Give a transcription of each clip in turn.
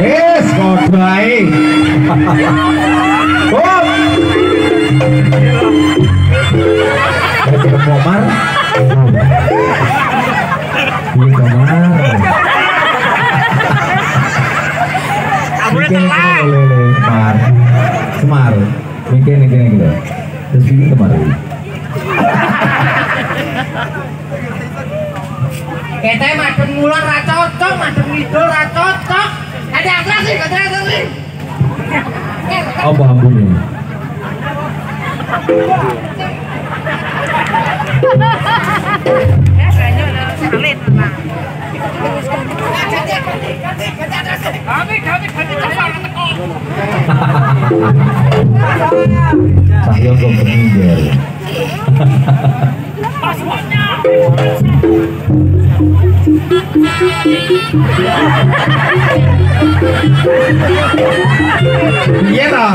Yes, God, right. Boleh Semar. Semar. Mungkin ini gini gitu. Terus ini Semar. Kita madem ngulon ra cocok, madem ngidul ra cocok. Ada apa sih? Ada apa sih? Apa ampun Cahyo kok meninggal. Iya toh?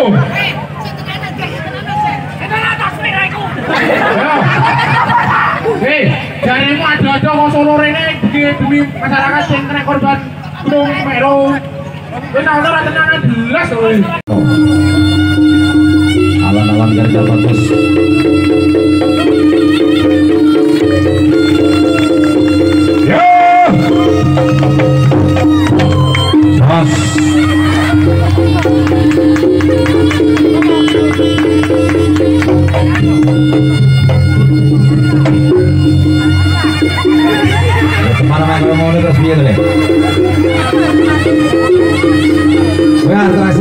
Ayo. Hei, jarimu ada-ada kok solo rene demi masyarakat sing kena korban Gunung Semeru. Wis ana ora tenanan jelas kowe. Alan-alan kerja bagus.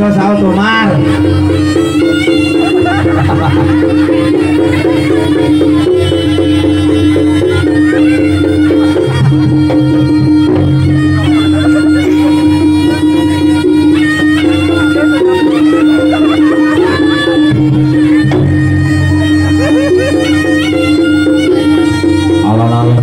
Halo Saul Tomar. Alon-alon